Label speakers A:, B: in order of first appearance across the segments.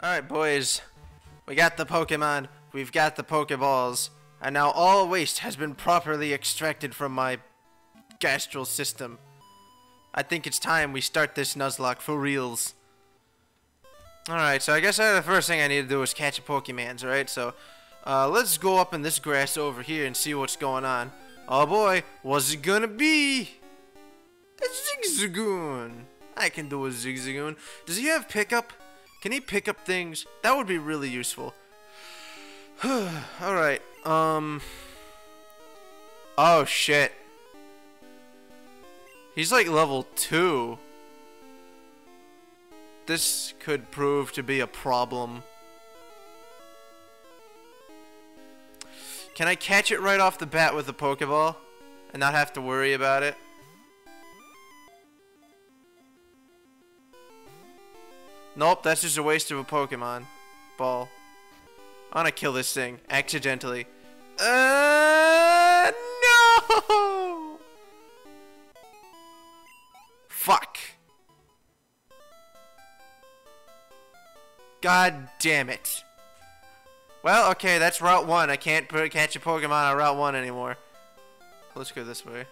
A: Alright, boys. We got the Pokemon, we've got the Pokeballs, and now all waste has been properly extracted from my gastral system. I think it's time we start this Nuzlocke for reals. Alright, so I guess uh, the first thing I need to do is catch a Pokemons, alright? So, uh, let's go up in this grass over here and see what's going on. Oh boy, what's it gonna be? A Zigzagoon! I can do a Zigzagoon. Does he have pickup? Can he pick up things? That would be really useful. Alright, um... Oh, shit. He's like level 2. This could prove to be a problem. Can I catch it right off the bat with a Pokeball? And not have to worry about it? Nope, that's just a waste of a Pokemon. Ball. I wanna kill this thing. Accidentally. Uh, God damn it. Well, okay, that's Route 1. I can't put, catch a Pokemon on Route 1 anymore. Let's go this way.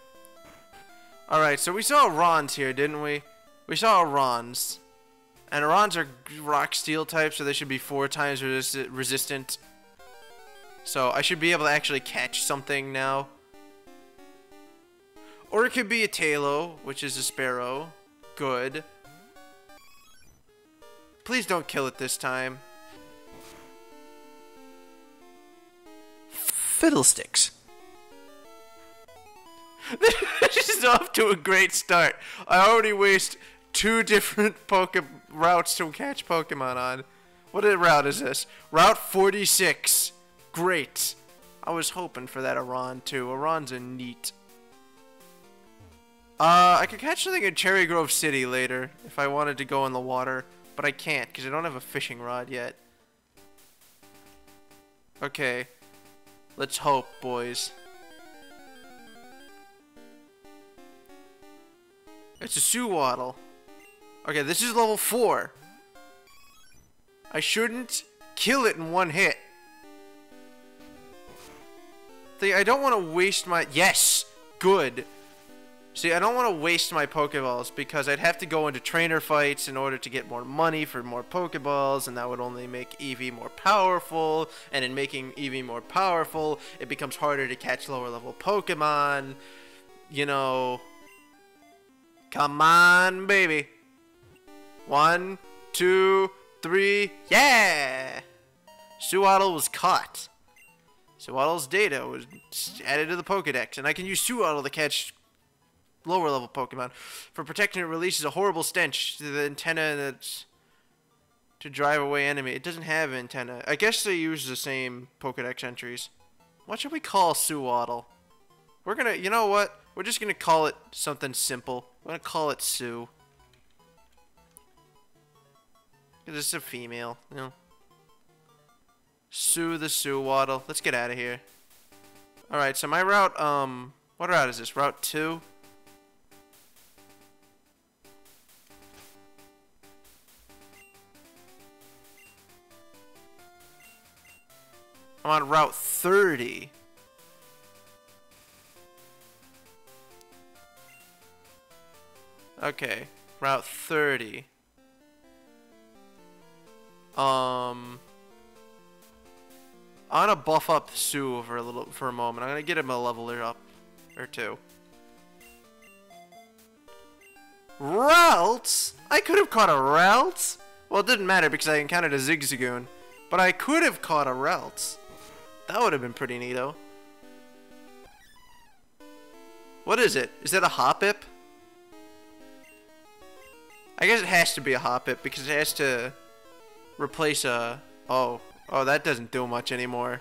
A: Alright, so we saw Arons here, didn't we? We saw Arons. And Arons are rock steel type, so they should be four times resi resistant. So I should be able to actually catch something now. Or it could be a Taillow, which is a Sparrow. Good. Please don't kill it this time. Fiddlesticks. this is off to a great start. I already waste two different Poke routes to catch Pokemon on. What route is this? Route 46. Great. I was hoping for that Aron too. Aron's a neat. Uh, I could catch something in Cherry Grove City later if I wanted to go in the water, but I can't because I don't have a fishing rod yet. Okay. Let's hope, boys. It's a Sewaddle. Okay, this is level 4. I shouldn't kill it in one hit. See, I don't want to waste my... Yes! Good. See, I don't want to waste my Pokeballs because I'd have to go into trainer fights in order to get more money for more Pokeballs, and that would only make Eevee more powerful, and in making Eevee more powerful, it becomes harder to catch lower level Pokemon. You know... Come on, baby. One, two, three, yeah! Sewaddle was caught. Sewaddle's data was added to the Pokedex, and I can use Sewaddle to catch lower level Pokemon. For protecting it releases a horrible stench to the antenna that's to drive away enemy. It doesn't have antenna. I guess they use the same Pokedex entries. What should we call Sewaddle? We're gonna, you know what? We're just gonna call it something simple. We're gonna call it Sue. This is a female, you know. Sue the Sewaddle. Let's get out of here. Alright, so my route, um, what route is this? Route 2? I'm on Route 30. Okay, Route 30. Um, I'm gonna buff up Sue for a little for a moment. I'm gonna get him a leveler up or two. Ralts? I could have caught a Ralts. Well, it didn't matter because I encountered a Zigzagoon, but I could have caught a Ralts. That would have been pretty neato. What is it? Is that a Hoppip? I guess it has to be a Hoppip because it has to replace a... Oh. Oh, that doesn't do much anymore.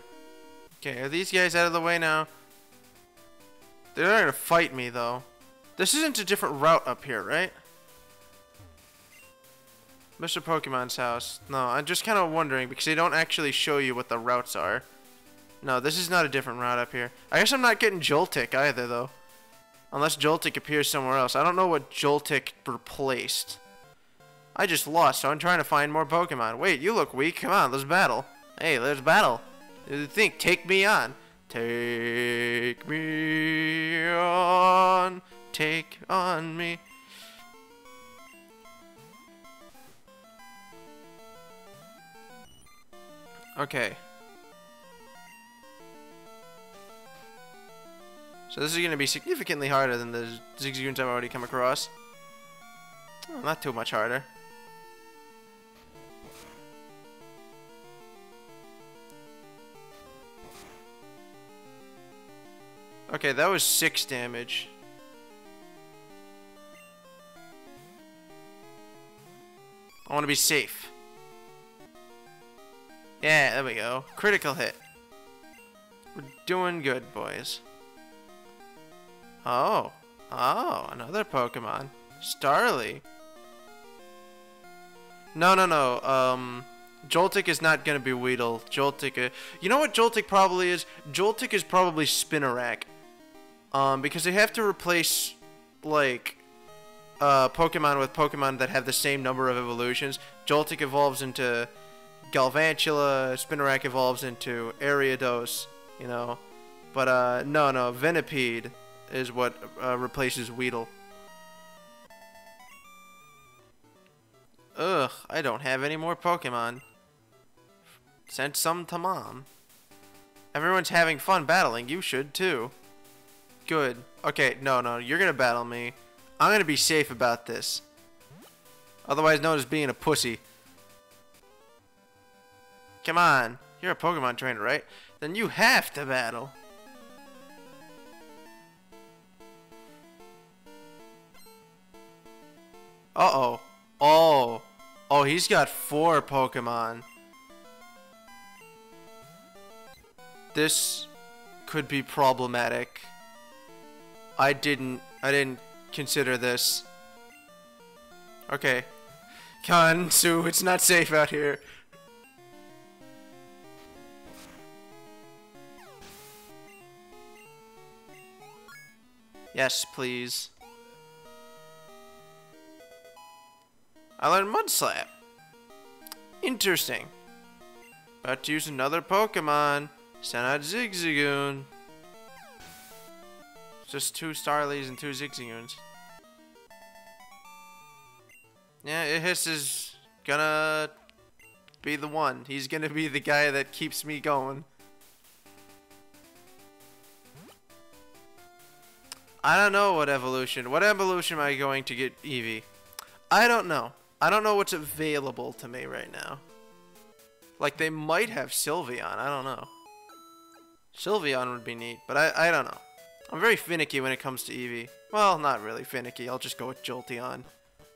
A: Okay, are these guys out of the way now? They're not gonna fight me, though. This isn't a different route up here, right? Mr. Pokemon's house. No, I'm just kind of wondering because they don't actually show you what the routes are. No, this is not a different route up here. I guess I'm not getting Joltik either, though. Unless Joltik appears somewhere else. I don't know what Joltik replaced. I just lost, so I'm trying to find more Pokemon. Wait, you look weak. Come on, let's battle. Hey, let's battle. Think, take me on. Take me on. Take on me. Okay. So this is going to be significantly harder than the Zigzagoons I've already come across. Not too much harder. Okay, that was 6 damage. I want to be safe. Yeah, there we go. Critical hit. We're doing good, boys. Oh. Oh, another Pokemon. Starly. No, no, no. Um, Joltik is not going to be Weedle. Joltik... Uh, you know what Joltik probably is? Joltik is probably Spinarak. Um, because they have to replace, like, uh, Pokemon with Pokemon that have the same number of evolutions. Joltik evolves into Galvantula, Spinarak evolves into Ariados, you know. But, uh, no, no, Venipede is what uh, replaces Weedle. Ugh, I don't have any more Pokemon. Sent some to mom. Everyone's having fun battling, you should too. Good. Okay, no, no, you're gonna battle me. I'm gonna be safe about this. Otherwise known as being a pussy. Come on. You're a Pokemon trainer, right? Then you have to battle. Uh-oh. Oh. Oh, he's got four Pokemon. This could be problematic. I didn't I didn't consider this. Okay. Kansu, it's not safe out here. Yes, please. I learned Mudslap. Interesting. About to use another Pokemon. Send out Zigzagoon. Just two Starlies and two Zigzagoons. Yeah, Ihis is gonna be the one. He's gonna be the guy that keeps me going. I don't know what evolution. What evolution am I going to get Eevee? I don't know. I don't know what's available to me right now. Like, they might have Sylveon. I don't know. Sylveon would be neat, but I, I don't know. I'm very finicky when it comes to Eevee. Well, not really finicky. I'll just go with Jolteon.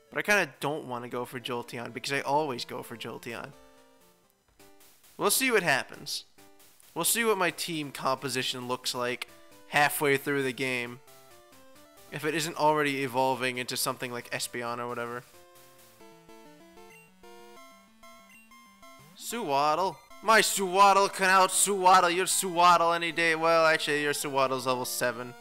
A: But I kind of don't want to go for Jolteon because I always go for Jolteon. We'll see what happens. We'll see what my team composition looks like halfway through the game. If it isn't already evolving into something like Espeon or whatever. Sewaddle. My Sewaddle can out Sewaddle your Sewaddle any day. Well, actually, your Sewaddle's level 7.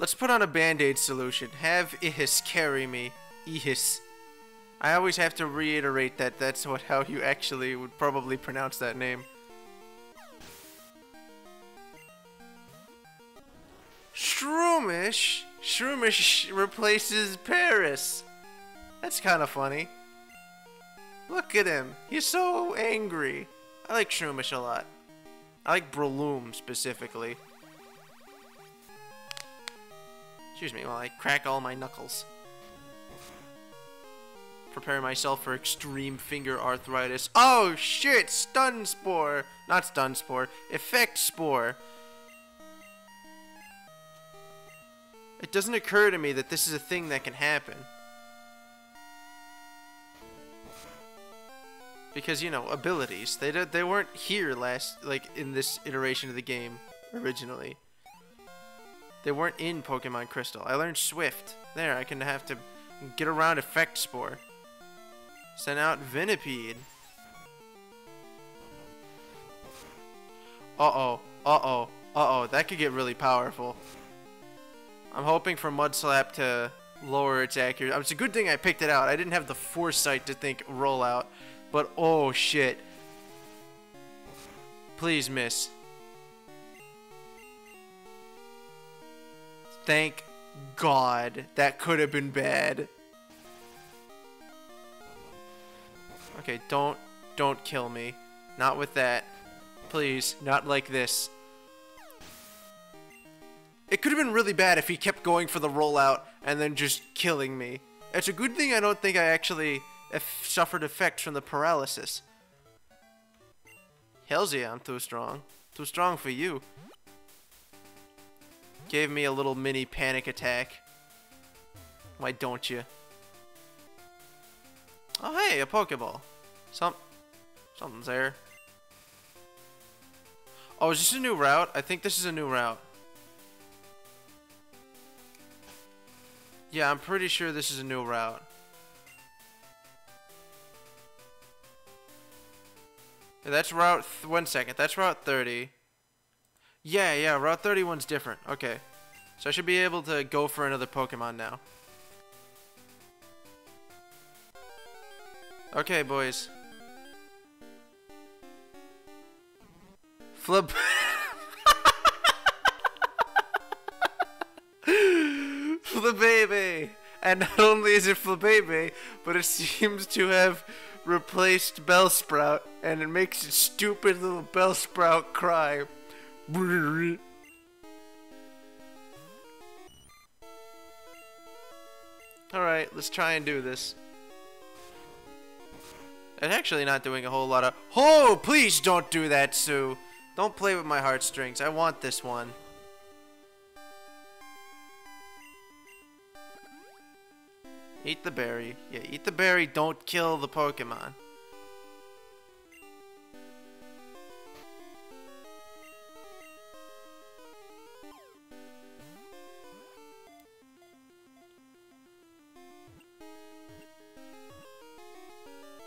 A: Let's put on a band-aid solution. Have Ihis carry me. Ihis. I always have to reiterate that that's what how you actually would probably pronounce that name. Shroomish? Shroomish replaces Paras. That's kind of funny. Look at him. He's so angry. I like Shroomish a lot. I like Breloom specifically. Excuse me while I crack all my knuckles. Prepare myself for extreme finger arthritis. Oh shit! Stun Spore! Not Stun Spore. Effect Spore. It doesn't occur to me that this is a thing that can happen. Because, you know, abilities. They, they weren't here last, like, in this iteration of the game, originally. They weren't in Pokemon Crystal. I learned Swift. There, I can have to get around Effect Spore. Send out Venipede. Uh-oh. Uh-oh. Uh-oh. That could get really powerful. I'm hoping for Mud Slap to lower its accuracy. It's a good thing I picked it out. I didn't have the foresight to think rollout. But oh shit. Please miss. Thank God. That could have been bad. Okay, don't don't kill me. Not with that. Please, not like this. It could have been really bad if he kept going for the rollout and then just killing me. It's a good thing I don't think I actually suffered effects from the paralysis. Hells yeah, I'm too strong. Too strong for you. Gave me a little mini panic attack. Why don't you? Oh hey, a Pokeball. Some, something's there. Oh, is this a new route? I think this is a new route. Yeah, I'm pretty sure this is a new route. That's route, one second, that's route 30. Yeah, yeah, route 31's different. Okay. So I should be able to go for another Pokemon now. Okay, boys. Flip. And not only is it Flabebe, but it seems to have replaced Bellsprout, and it makes its stupid little Bellsprout cry. Alright, let's try and do this. It's actually not doing a whole lot of... Oh, please don't do that, Sue. Don't play with my heartstrings. I want this one. Eat the berry. Yeah, eat the berry. Don't kill the Pokemon.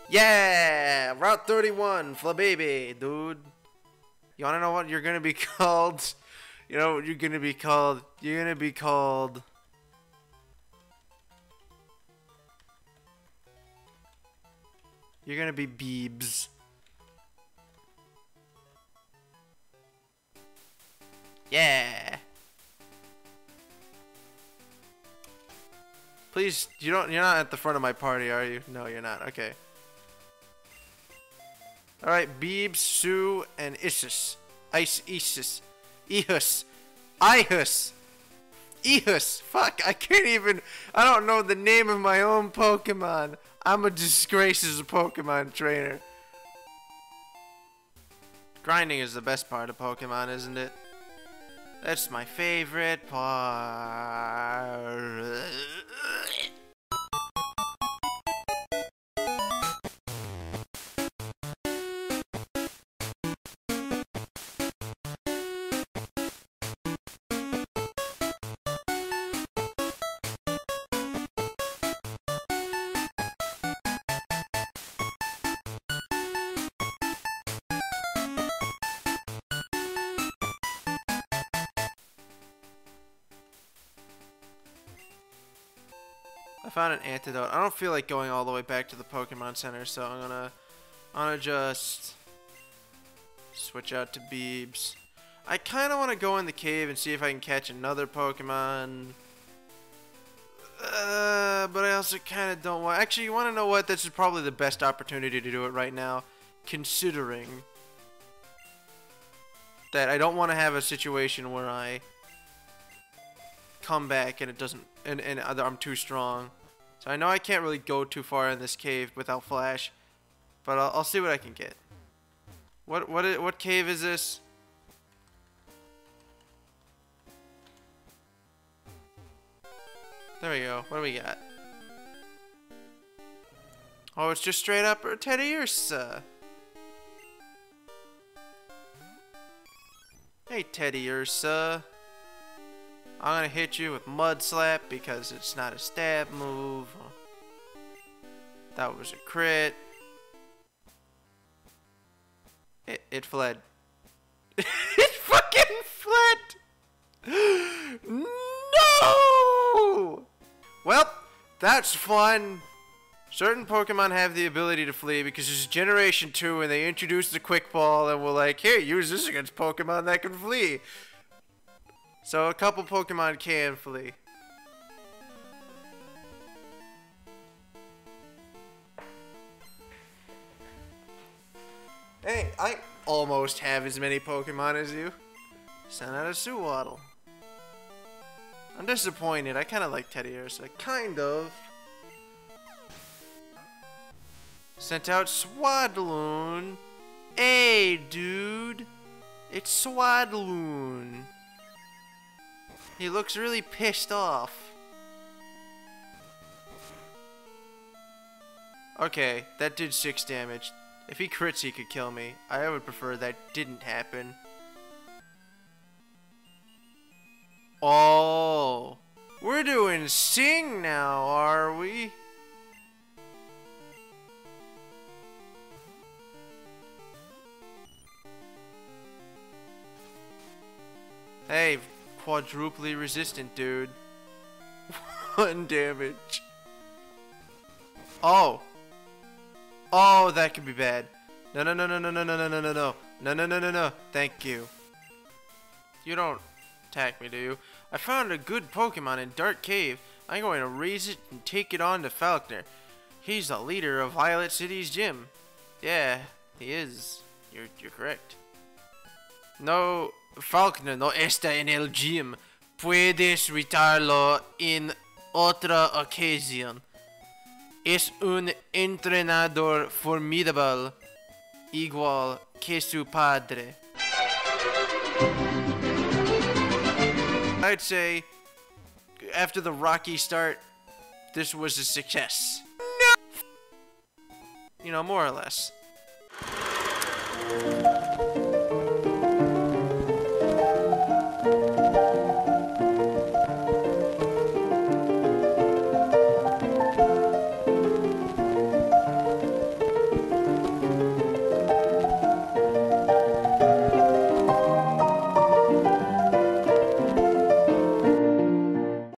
A: Yeah! Route 31, Flabebe, dude. You wanna know what you're gonna be called? You know what you're gonna be called? You're gonna be called... You're gonna be Beebs. Yeah. Please, you don't. You're not at the front of my party, are you? No, you're not. Okay. All right, Beebs, Sue, and Isis. Ice, Isis, Ihus, Ihus, Ehus. Fuck, I can't even. I don't know the name of my own Pokemon. I'm a disgrace as a Pokemon trainer. Grinding is the best part of Pokemon, isn't it? That's my favorite part. Found an antidote. I don't feel like going all the way back to the Pokemon Center, so I'm gonna, I'm gonna just switch out to Beebs. I kind of want to go in the cave and see if I can catch another Pokemon. Uh, but I also kind of don't want... Actually, you want to know what? This is probably the best opportunity to do it right now, considering that I don't want to have a situation where I come back and it doesn't... and, and I'm too strong. So I know I can't really go too far in this cave without flash, but I'll, I'll see what I can get. What what what cave is this? There we go. What do we got? Oh, it's just straight up Teddiursa. Hey, Teddiursa. I'm gonna hit you with Mud Slap because it's not a stab move. That was a crit. It, it fled. it fucking fled! no! Well, that's fun. Certain Pokemon have the ability to flee because it's Generation 2 and they introduced the Quick Ball and were like, here, use this against Pokemon that can flee. So a couple Pokemon can flee. Hey, I almost have as many Pokemon as you. Sent out a Sewaddle. I'm disappointed. I kind of like Teddy Teddiursa. Kind of. Sent out Swadloon. Hey, dude. It's Swadloon. He looks really pissed off. Okay, that did 6 damage. If he crits, he could kill me. I would prefer that didn't happen. Oh, we're doing sing now, are we? Hey, quadruply resistant, dude. One damage. Oh. Oh, that could be bad. No, no, no, no, no, no, no, no, no, no, no. No, no, no, no, no. Thank you. You don't attack me, do you? I found a good Pokemon in Dark Cave. I'm going to raise it and take it on to Falkner. He's the leader of Violet City's gym. Yeah, he is. You're, you're correct. No, Falkner no está en el gym. Puedes retarlo en otra ocasión. Es un entrenador formidable, igual que su padre. I'd say, after the rocky start, this was a success. No! You know, more or less.